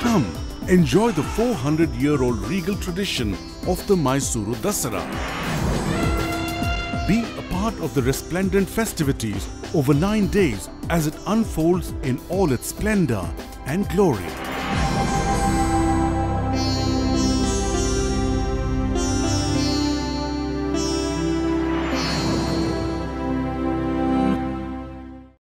Come, enjoy the 400-year-old regal tradition of the Mysuru Dasara. Be a part of the resplendent festivities over nine days as it unfolds in all its splendor and glory.